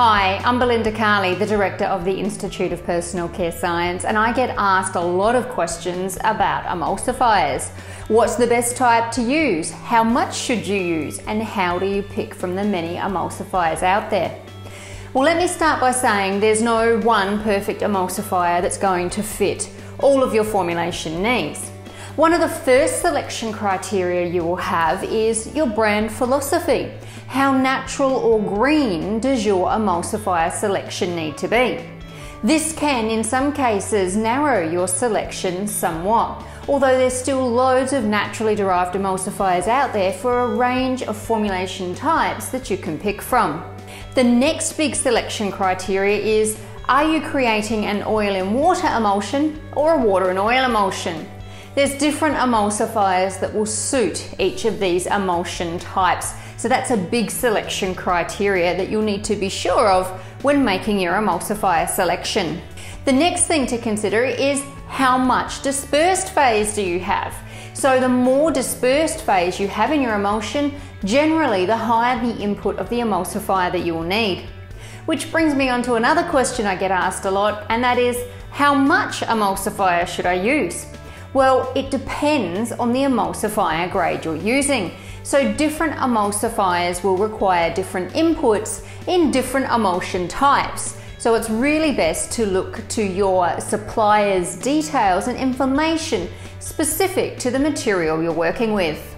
Hi, I'm Belinda Carli, the Director of the Institute of Personal Care Science, and I get asked a lot of questions about emulsifiers. What's the best type to use? How much should you use? And how do you pick from the many emulsifiers out there? Well, let me start by saying there's no one perfect emulsifier that's going to fit all of your formulation needs. One of the first selection criteria you will have is your brand philosophy. How natural or green does your emulsifier selection need to be? This can, in some cases, narrow your selection somewhat, although there's still loads of naturally derived emulsifiers out there for a range of formulation types that you can pick from. The next big selection criteria is are you creating an oil in water emulsion or a water in oil emulsion? There's different emulsifiers that will suit each of these emulsion types. So that's a big selection criteria that you'll need to be sure of when making your emulsifier selection. The next thing to consider is how much dispersed phase do you have? So the more dispersed phase you have in your emulsion, generally the higher the input of the emulsifier that you will need. Which brings me on to another question I get asked a lot, and that is how much emulsifier should I use? Well, it depends on the emulsifier grade you're using. So different emulsifiers will require different inputs in different emulsion types. So it's really best to look to your supplier's details and information specific to the material you're working with.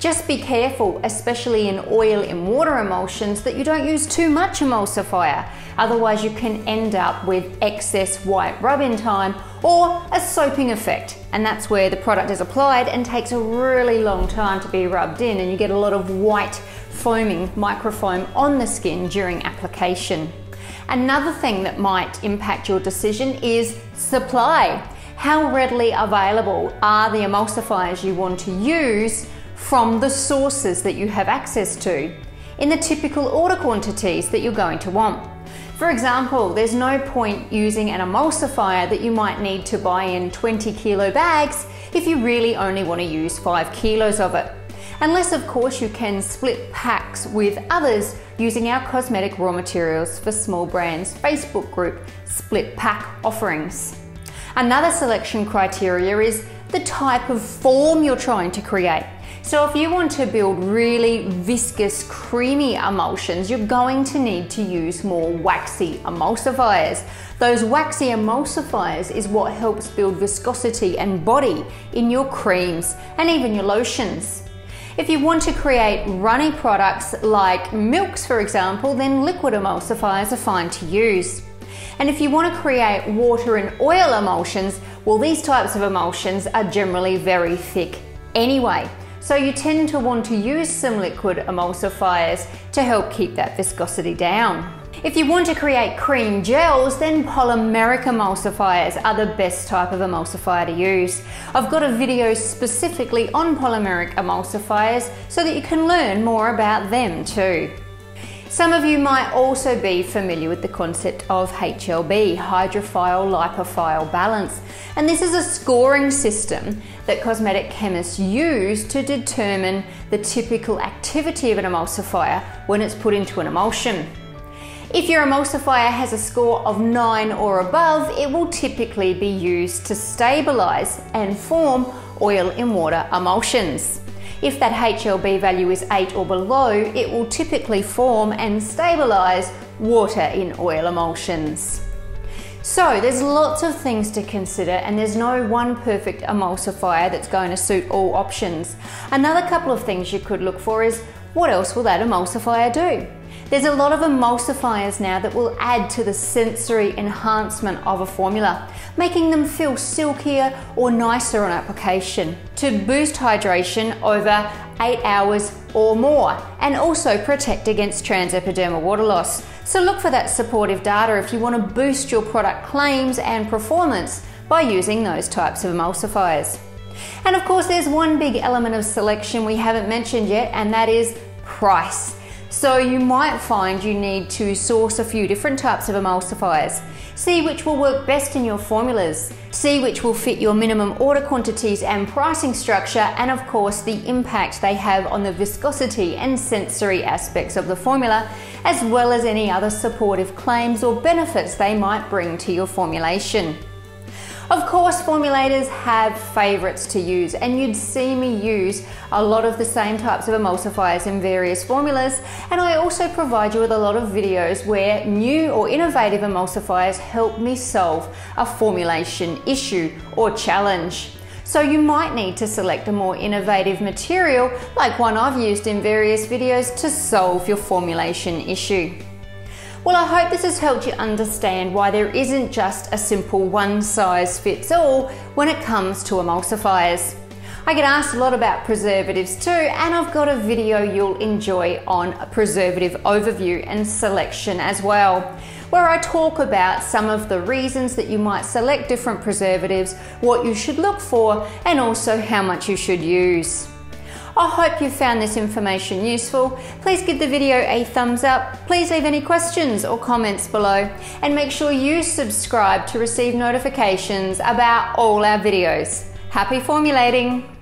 Just be careful, especially in oil in water emulsions, that you don't use too much emulsifier. Otherwise, you can end up with excess white rub-in time or a soaping effect. And that's where the product is applied and takes a really long time to be rubbed in and you get a lot of white foaming microfoam on the skin during application. Another thing that might impact your decision is supply. How readily available are the emulsifiers you want to use from the sources that you have access to in the typical order quantities that you're going to want. For example, there's no point using an emulsifier that you might need to buy in 20 kilo bags if you really only want to use 5 kilos of it. Unless, of course, you can split packs with others using our cosmetic raw materials for small brands Facebook group split pack offerings. Another selection criteria is the type of form you're trying to create. So if you want to build really viscous, creamy emulsions, you're going to need to use more waxy emulsifiers. Those waxy emulsifiers is what helps build viscosity and body in your creams and even your lotions. If you want to create runny products like milks, for example, then liquid emulsifiers are fine to use. And if you want to create water in oil emulsions, well, these types of emulsions are generally very thick anyway. So you tend to want to use some liquid emulsifiers to help keep that viscosity down. If you want to create cream gels, then polymeric emulsifiers are the best type of emulsifier to use. I've got a video specifically on polymeric emulsifiers so that you can learn more about them too. Some of you might also be familiar with the concept of HLB, hydrophile lipophile balance, and this is a scoring system that cosmetic chemists use to determine the typical activity of an emulsifier when it's put into an emulsion. If your emulsifier has a score of 9 or above, it will typically be used to stabilize and form oil in water emulsions. If that HLB value is 8 or below, it will typically form and stabilise water in oil emulsions. So there's lots of things to consider and there's no one perfect emulsifier that's going to suit all options. Another couple of things you could look for is what else will that emulsifier do? There's a lot of emulsifiers now that will add to the sensory enhancement of a formula, making them feel silkier or nicer on application to boost hydration over 8 hours or more and also protect against transepidermal water loss. So look for that supportive data if you want to boost your product claims and performance by using those types of emulsifiers. And of course, there's one big element of selection we haven't mentioned yet, and that is price. So you might find you need to source a few different types of emulsifiers. See which will work best in your formulas. See which will fit your minimum order quantities and pricing structure, and of course, the impact they have on the viscosity and sensory aspects of the formula, as well as any other supportive claims or benefits they might bring to your formulation. Of course, formulators have favorites to use, and you'd see me use a lot of the same types of emulsifiers in various formulas. And I also provide you with a lot of videos where new or innovative emulsifiers help me solve a formulation issue or challenge. So you might need to select a more innovative material, like one I've used in various videos, to solve your formulation issue. Well, I hope this has helped you understand why there isn't just a simple one size fits all when it comes to emulsifiers. I get asked a lot about preservatives too, and I've got a video you'll enjoy on a preservative overview and selection as well, where I talk about some of the reasons that you might select different preservatives, what you should look for, and also how much you should use. I hope you found this information useful. Please give the video a thumbs up. Please leave any questions or comments below and make sure you subscribe to receive notifications about all our videos. Happy formulating!